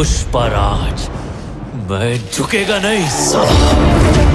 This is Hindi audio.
पुष्पराज मैं झुकेगा नहीं। साला